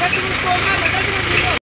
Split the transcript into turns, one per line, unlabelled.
بدل الصومال بدل